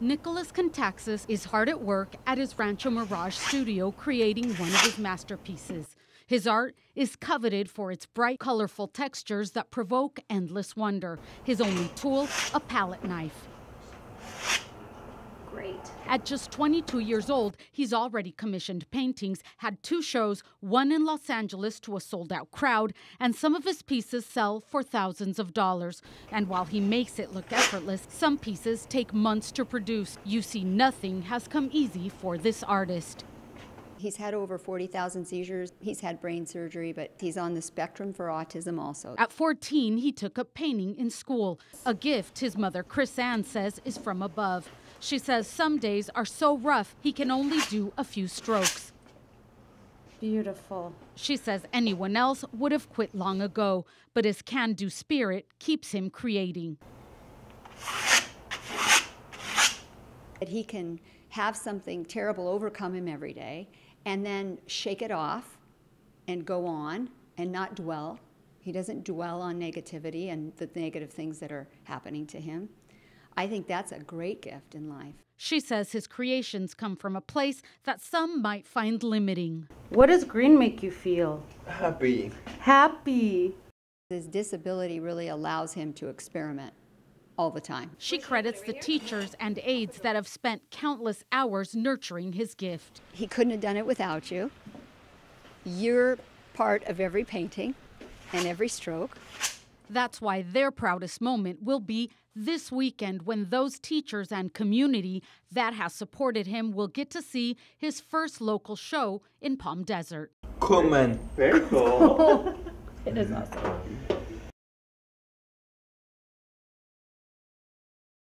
Nicholas Kontaxis is hard at work at his Rancho Mirage studio creating one of his masterpieces. His art is coveted for its bright, colorful textures that provoke endless wonder. His only tool, a palette knife. Great. At just 22 years old, he's already commissioned paintings, had two shows, one in Los Angeles to a sold out crowd, and some of his pieces sell for thousands of dollars. And while he makes it look effortless, some pieces take months to produce. You see, nothing has come easy for this artist. He's had over 40,000 seizures. He's had brain surgery, but he's on the spectrum for autism also. At 14, he took up painting in school, a gift his mother, Chris Ann, says is from above. She says some days are so rough he can only do a few strokes. Beautiful. She says anyone else would have quit long ago, but his can do spirit keeps him creating. That he can have something terrible overcome him every day and then shake it off and go on and not dwell. He doesn't dwell on negativity and the negative things that are happening to him. I think that's a great gift in life. She says his creations come from a place that some might find limiting. What does green make you feel? Happy. Happy. His disability really allows him to experiment all the time. She credits the teachers and aides that have spent countless hours nurturing his gift. He couldn't have done it without you. You're part of every painting and every stroke. That's why their proudest moment will be this weekend when those teachers and community that has supported him will get to see his first local show in Palm Desert. Cool man. Very cool. It is awesome.